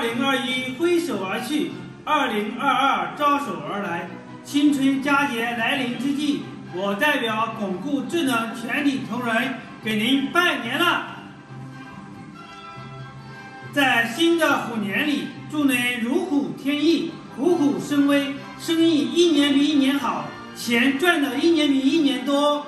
二零二一挥手而去二零二二招手而来。新春佳节来临之际我代表巩固智能全体同仁给您拜年了在新的虎年里祝您如虎添翼虎虎生威生意一年比一年好钱赚的一年比一年多。